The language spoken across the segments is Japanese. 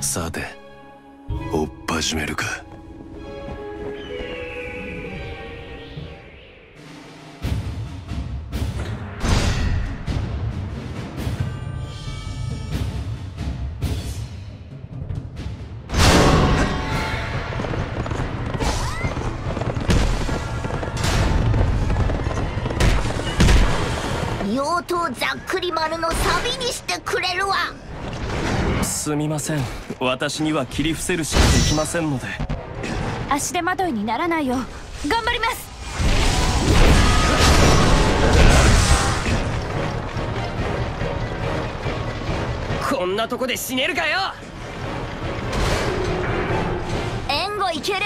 さて追っ始めるか。妖刀ざっくり丸のサビにしてくれるわ。すみません。私には切り伏せるしかできませんので。足手まといにならないよう頑張ります。こんなとこで死ねるかよ。援護いける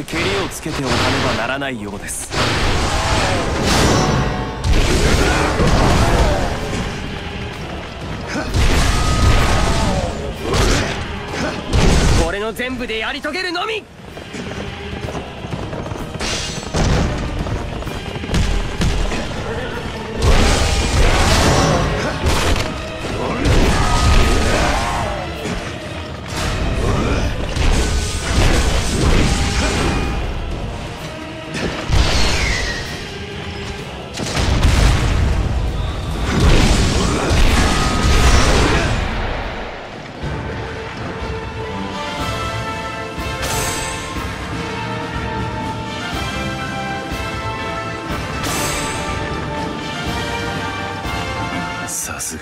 ここで蹴りをつけておかねばならないようです。俺の全部でやり遂げるのみ。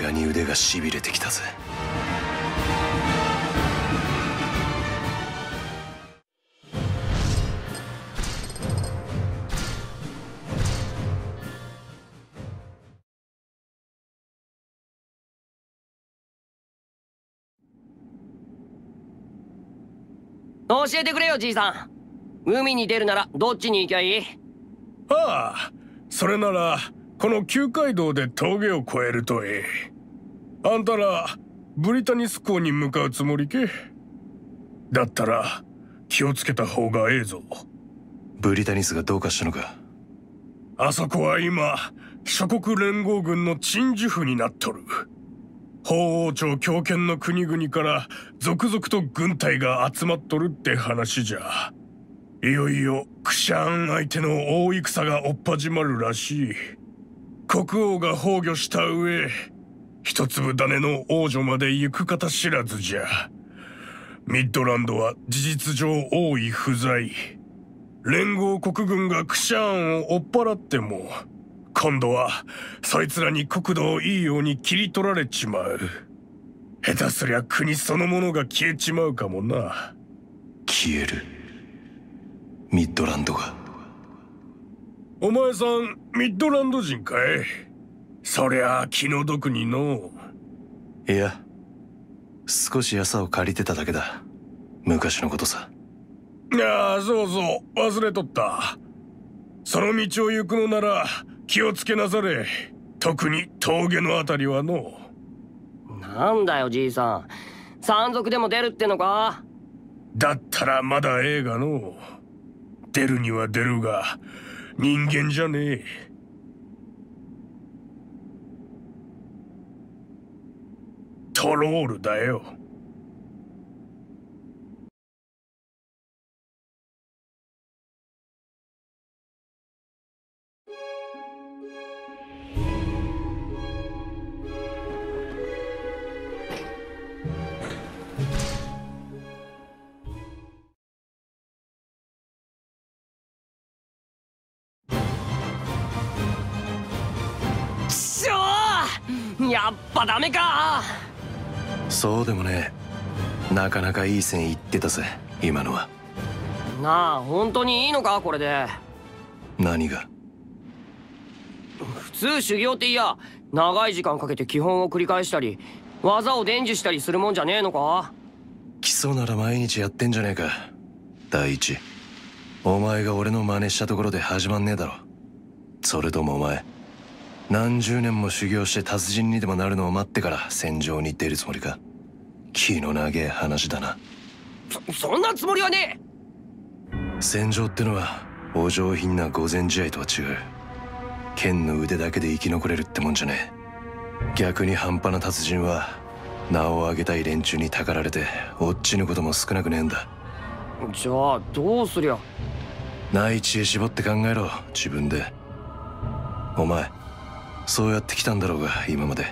さすがに腕がしびれてきたぜ。教えてくれよじいさん。海に出るならどっちに行きゃいい？ああそれならこの旧街道で峠を越えるとええあんたらブリタニス港に向かうつもりけ？だったら気をつけた方がええぞ。ブリタニスがどうかしたのか？あそこは今諸国連合軍の鎮守府になっとる。法王朝強権の国々から続々と軍隊が集まっとるって話じゃ。いよいよクシャーン相手の大戦が追っ始まるらしい。国王が崩御した上一粒種の王女まで行く方知らずじゃ。ミッドランドは事実上王位不在。連合国軍がクシャーンを追っ払っても今度はそいつらに国土をいいように切り取られちまう。下手すりゃ国そのものが消えちまうかもな。消える。ミッドランドが。お前さんミッドランド人かい？そりゃ気の毒にのいや少し朝を借りてただけだ。昔のことさ。いやあそうそう忘れとった。その道を行くのなら気をつけなされ。特に峠のあたりはのなんだよじいさん。山賊でも出るってのか？だったらまだええがの出るには出るが人間じゃねえトロールだよ。やっぱダメか。そうでもねえ。なかなかいい線いってたぜ今のは。なあ本当にいいのかこれで。何が？普通修行っていや長い時間かけて基本を繰り返したり技を伝授したりするもんじゃねえのか？基礎なら毎日やってんじゃねえか。第一お前が俺の真似したところで始まんねえだろ。それともお前何十年も修行して達人にでもなるのを待ってから戦場に出るつもりか？気の長え話だな。そそんなつもりはね戦場ってのはお上品な御前試合とは違う。剣の腕だけで生き残れるってもんじゃねえ。逆に半端な達人は名を上げたい連中にたかられて落ちぬことも少なくねえんだ。えじゃあどうすりゃ？ない知恵絞って考えろ自分で。お前そうやってきたんだろうが今まで。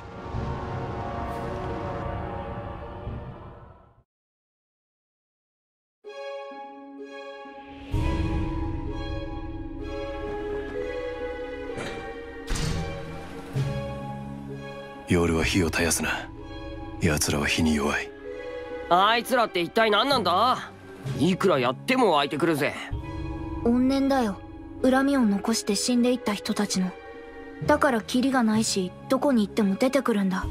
夜は火を絶やすな。奴らは火に弱い。あいつらって一体何なんだ？いくらやっても湧いてくるぜ。怨念だよ。恨みを残して死んでいった人たちのだからキリがないしどこに行っても出てくるんだ。